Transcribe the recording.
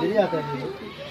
गिर जाता है।